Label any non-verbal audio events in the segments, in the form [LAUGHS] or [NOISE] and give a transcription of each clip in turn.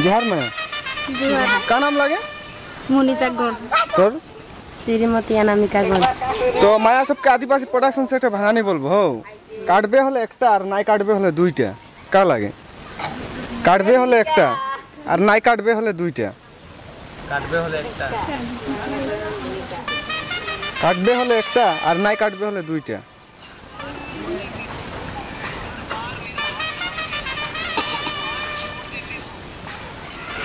जोहार में का नाम लगे मुनीता गौड़ তোর শ্রীমতী অনামিকা গৌড় তো মায়া সবকে আদিবাসী প্রোডাকশন সেটা ভাঙানি বলবো হো কাটবে হলে একটা আর নাই কাটবে হলে দুইটা কা লাগে কাটবে হলে একটা আর নাই কাটবে হলে দুইটা কাটবে হলে একটা কাটবে হলে একটা আর নাই কাটবে হলে দুইটা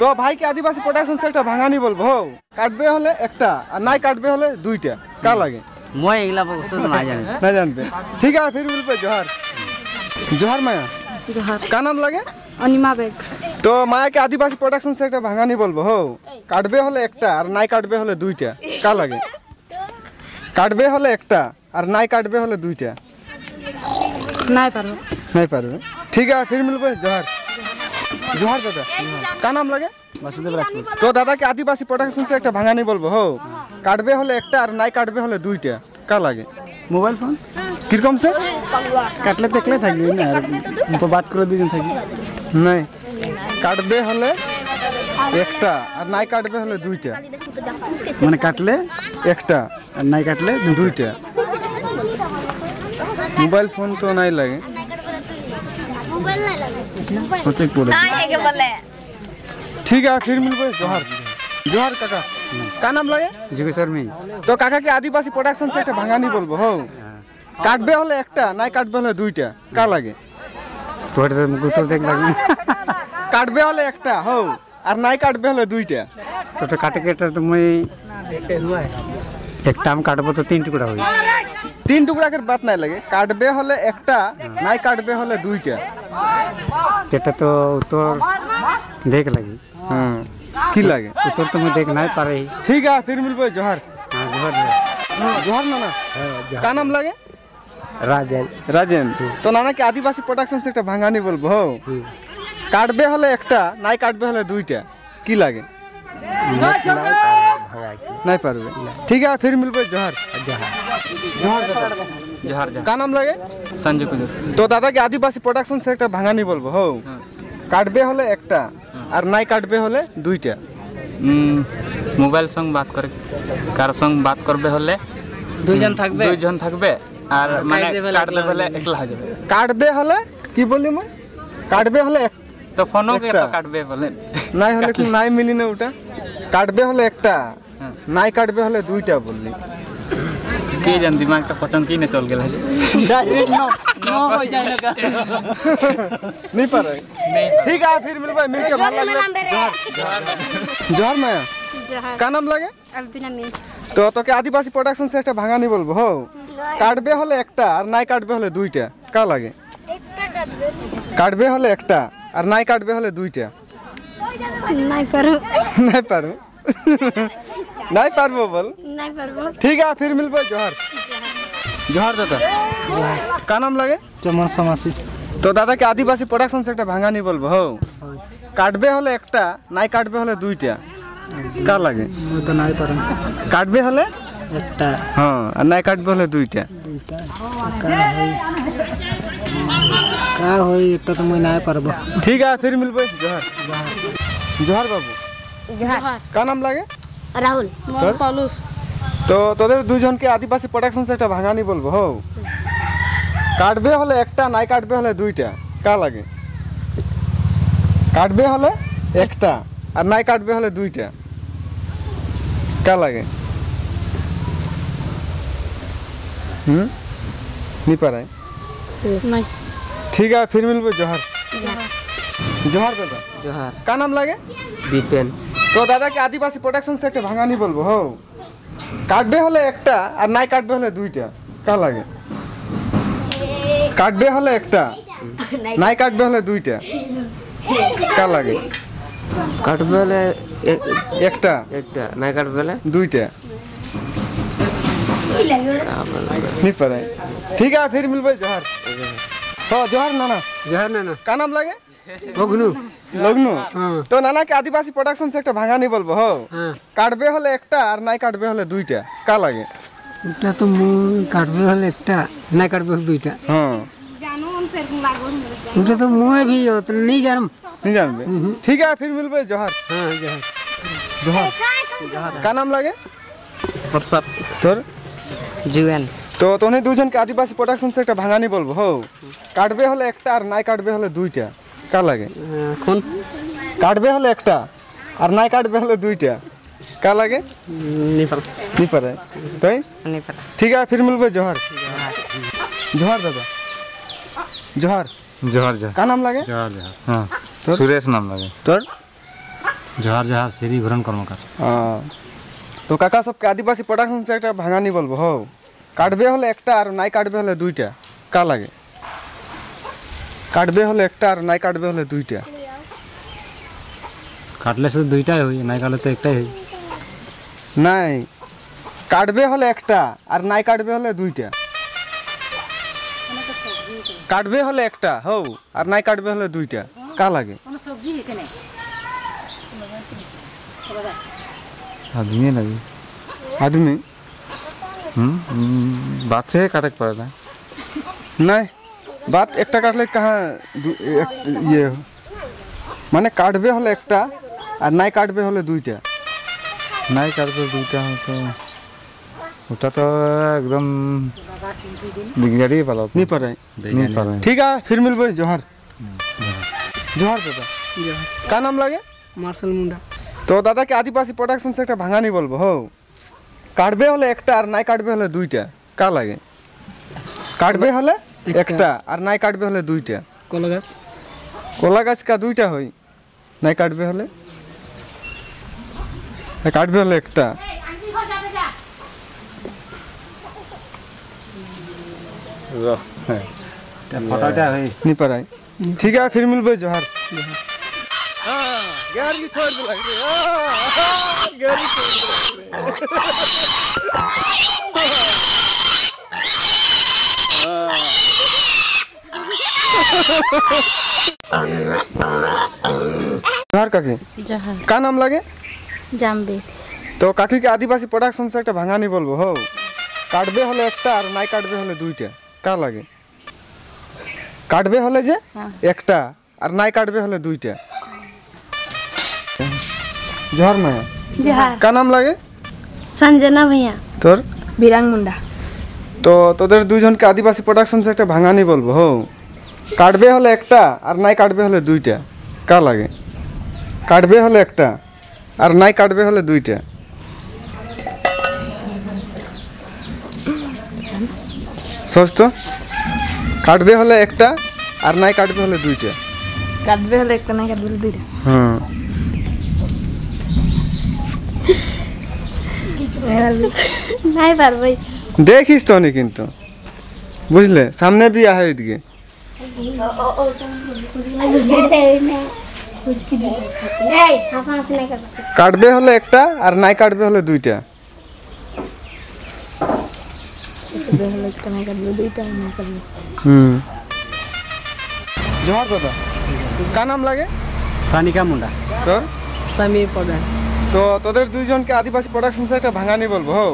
তো ভাইকে আদিবাসী প্রোডাকশন সেক্টর ভাঙানি বলব কাটবে হলে একটা আর নাই কাটবে হলে দুইটা। কা লাগে? মই এগুলা বস্তু তো না জানি না জানবে। ঠিক আছে ফির বলবে জোহার। জোহার মায়া? জোহার। কা নাম লাগে? অনিমা বেগ। তো মায়াকে আদিবাসী প্রোডাকশন সেক্টর ভাঙানি বলব হো। কাটবে হলে একটা আর নাই কাটবে হলে দুইটা। কা লাগে? কাটবে হলে একটা আর নাই কাটবে হলে দুইটা। নাই পারো। নাই পারো ঠিক আছে ফির মিলবে জোহার। জোহার দাদা কার নাম লাগে? বাসুদেব রাজপুত। তো দাদাকে আদিবাসী প্রোডাকশনসে একটা ভাঙানি বলব হো। কাটবে হলে একটা আর নাই কাটবে হলে দুইটা। কা লাগে? Mobile phone? কীরকম সে? কাটলে দেখলে থাকবি না আর বাদ করে দুজন থাকবি নাই। কাটবে হলে একটা আর নাই কাটবে হলে দুইটা। মানে কাটলে? একটা আর নাই কাটলে দুইটা। মোবাইল ফোন তো নাই লাগে। सोचे पड़े ठीक है फिर मिलबे जोहर जोहर काका का नाम लगे যোগেশ্বর মেয়ে তো কাকাকে আদিবাসী প্রোডাকশন সে একটা ভাঙানি বলবো হো কাটবে হলে একটা নাই কাটবে হলে দুইটা কা লাগে তোর মুখ তোর দেখ লাগবে কাটবে হলে একটা হো আর নাই কাটবে হলে দুইটা তো তো কাটে কেটে তো মই একটা আম কাটবো তো তিন টুকরা হই তিন টুকরা করে বাত নাই লাগে কাটবে হলে একটা নাই কাটবে হলে দুইটা এটা তো তোর দেখ লাগি হুম কি লাগে তোর তো मैं देख नहीं पा रही ठीक है फिर मिलबे जोहर हाँ जोहर जोहर। जोहर नाना का नाम लगे राजा রাজেন তো নানা কি আদিবাসী প্রোডাকশন সে একটা ভাঙানি বলবো হো কাটবে হলে একটা নাই কাটবে হলে দুইটা কি লাগে নাই পারবে ঠিক আছে फिर मिलबे जोहर जोहर दादा জহার জহার का नाम लगे সঞ্জয় কুদুর তো দাদা কি আদিবাসী প্রোডাকশন সে একটা ভাঙানি বলবো হো কাটবে হলে একটা আর নাই কাটবে হলে দুইটা মোবাইল সঙ্গ বাত করে কার সঙ্গ বাত করবে হলে দুইজন থাকবে দুইজন থাকবে আর মানে কাটলে হলে একলা হয়ে যাবে কাটবে হলে কি বলি মই কাটবে হলে এক তো ফোনও কে একটা। তো কাটবে বলে নাই হলে কি নাই মিলি না ওটা কাটবে হলে একটা হ্যাঁ। নাই কাটবে হলে দুইটা বললি के जन दिमाग तो पचन की ना चल गेल है? डायरेक्ट नो नो हो जाए का नहीं पर नहीं ठीक है फिर मिलबे मिलके भल ज़ोर में? ज़ोर। का नाम लगे? अल्बिना मी तो तो के आदिवासी प्रोडक्शन से एकटा भांगा नहीं बोलबो हो? काटबे होले एकटा और नाय काटबे होले दुईटा। का लागे? एकटा काटबे काटबे होले एकटा और नाय काटबे होले दुईटा। नाय [LAUGHS] पारू नाय पारू। नाय पारबो बोल। নাই পারবো ठीक है फिर मिलबे जोहर जोहर दादा का नाम लगे চমন সমাসি তো দাদাকে আদিবাসী প্রোডাকশন সেটা ভাঙানি বলবো হো কাটবে হলে একটা নাই কাটবে হলে দুইটা কা লাগে মই তো নাই পারম কাটবে হলে একটা হ্যাঁ আর নাই কাটবে হলে দুইটা কা হই এটা তো মই নাই পারবো ठीक है फिर मिलबे जोहर जोहर बाबू জোহার का नाम লাগে রাহুল তোর? পলুস তো তোদের দুজনকে আদিবাসী প্রোডাকশন একটা ভাঙানি বলব হো কাটবে হলে একটা নাই কাটবে হলে দুইটা কা লাগে? কাটবে হলে একটা আর নাই কাটবে হলে দুইটা কা লাগে? হুম? নি পারে নাই। ঠিক আছে ফির মিলবো জহার। জহার বেটা? জোহার। কা নাম লাগে? বিপেন। তো দাদাকে আদিবাসী প্রোডাকশন সেটে ভাঙানি বলব হো কাটবে হলে একটা আর নাই কাটবে হলে দুইটা কা লাগে কাটবে হলে একটা নাই কাটবে হলে দুইটা কা লাগে কাটবে হলে এক- একটা একটা নাই কাটবে হলে दुईटा नहीं पता है ठीक है फिर मिलबे जोहर तो जोहर नाना যাই না না का नाम लगे অগ্নু লগ্নু হ্যাঁ তো নানা কে আদিবাসী প্রোডাকশন একটা ভাঙানি বলবো হো হ্যাঁ কাটবে হলে একটা আর নাই কাটবে হলে দুইটা কা লাগে ওটা তো মুই কাটবে হলে একটা নাই কাটবে হলে দুইটা হ্যাঁ ওটা তো মুই भी तो नहीं जानम नहीं जानबे ठीक है फिर मिलबे जोहर हाँ जहाँ जोहर का नाम लगे প্রসাদ তোর जुएन তো তোনে দুজনকে আদিবাসী প্রোডাকশন একটা ভাঙানি বলবো হো কাটবে হলে একটা আর নাই কাটবে হলে দুইটা কা লাগে कौन কাটবে হলে একটা আর নাই কাটবে হলে দুইটা কা লাগে नहीं पता नहीं पता है তাই नहीं पता ठीक है फिर मिलबे जोहर जोहर दादा जोहर জোহার জোহার का नाम लगे জহার জহার হ্যাঁ সুরেশ নাম লাগে তোর জহার জহার শ্রী ঘুরন কর্মকার हाँ। তো কাকা সবকে আদিবাসী প্রোডাকশন সে একটা ভাঙানি বলবো হো কাটবে হলে একটা আর নাই কাটবে হলে দুইটা কা লাগে কাটবে হলে একটা আর নাই কাটবে হলে দুইটা কাটলে শুধু দুইটাই হই নাই কাটলে তো একটাই হই নাই কাটবে হলে একটা আর নাই কাটবে হলে দুইটা কাটবে হলে একটা হও আর নাই কাটবে হলে দুইটা কা লাগে আদমি লাগে আদমি হুম বাদ से काटे पड़ा था নাই বাত একটা কাটলে কাহা দু- এক- ইয়ে মানে কাটবে হলে একটা আর নাই কাটবে হলে দুইটা নাই কাটবে দুইটা হয়তো ওটা তো একদম বিজ্ঞানী পালা नहीं पा रहे नहीं पा रहे ठीक है फिर मिलबे जोहर जोहर दादा का नाम लगे मार्शल मुंडा তো দাদাকে আদিবাসী প্রোডাকশন একটা ভাঙানি বলবো হো কাটবে হলে একটা আর নাই কাটবে হলে দুইটা কা লাগে কাটবে হলে একটা আর নাই কাটবে হলে দুইটা কলা গাছ কলা গাছ কা দুইটা হই নাই কাটবে হলে আর কাটবে হলে একটা ফটোটা হই नहीं पर आई ठीक है फिर मिलबे जोहर हाँ, गाड़ी छोड़ दे लग रही हाँ, हाँ, गाड़ी छोड़ दे जोहार काकी जोहार का नाम लागे जामबे तो काकी के आदिवासी प्रोडक्शन से एक भांगानी बोलबो हो काटबे হলে একটা আর নাই কাটবে হলে দুইটা কা লাগে কাটবে হলে যে একটা আর নাই কাটবে হলে দুইটা जोहार माया जोहार का नाम लागे संजना भैया তোর বিরাং মুন্ডা তো তোদের দুইজনকে আদিবাসী প্রোডাকশনস একটা ভাঙানি বলবো হ্যাঁ কাটবে হলে একটা আর নাই কাটবে হলে দুইটা। কা লাগে? কাটবে হলে একটা আর নাই কাটবে হলে দুইটা। সোচ তো কাটবে হলে একটা আর নাই কাটবে হলে দুইটা। কাটবে হলে একটা না কাটবে হলে দুইটা। হুম। নাই পারবই। দেখিস তো নি কিন্তু। বুঝলে? সামনে বি আহে এদিকে। নাই কাটবে হলে একটা আর নাই কাটবে হলে দুইটা। জোহার কথা কার নাম লাগে? সানিকা মুন্ডা। তোর? সামির প্রধান তো তোদের দুইজনকে আদিবাসী প্রোডাকশন একটা ভাঙানি বলব হো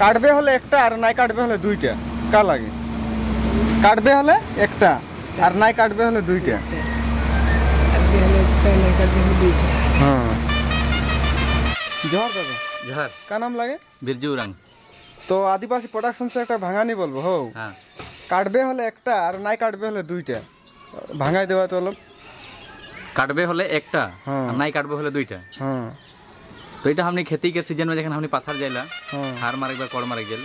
কাটবে হলে একটা আর নাই কাটবে হলে দুইটা। কার লাগে? কাটবে হলে একটা আর নাই কাটবে হলে দুইটা কাটবে হলে একটা নাই কাটবে হলে দুইটা হ্যাঁ জোহার দাদা জোহার কা নাম লাগে বিরজু রং তো আদিবাসী প্রোডাকশন একটা ভাঙানি বলবো হো হ্যাঁ কাটবে হলে একটা আর নাই কাটবে হলে দুইটা ভাঙাই দেওয়া চলো কাটবে হলে একটা হ্যাঁ। আর নাই কাটবে হলে দুইটা হ্যাঁ तो এটা हमने खेती के सीजन में जखन हमने पत्थर जाइला হ্যাঁ हार मारे बा कड़ मारे गेल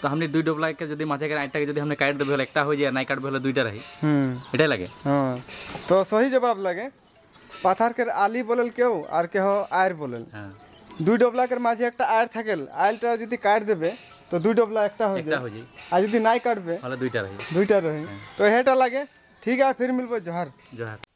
तो हमने दुई डोबला के যদি মাঝে के আইটা के যদি हमने काट देबे हले একটা हो जाए নাই কাটবে হলে দুইটা রহি হুম এটাই লাগে হ্যাঁ তো সহি জবাব লাগে পাথারকের আলি বলেল কেউ আর কেহ আয়ের বলেল হ্যাঁ দুই ডবলাকের মাঝে একটা আয়ের থাকেল আয়েলটা যদি কাট দেবে তো দুই ডবলা একটা হয়ে একটা যায় হয়ে যায় আর যদি নাই কাটবে হলে দুইটা রহি দুইটা রহে তো হেটা লাগে ঠিক আছে ফির মিলবো জোহার জোহার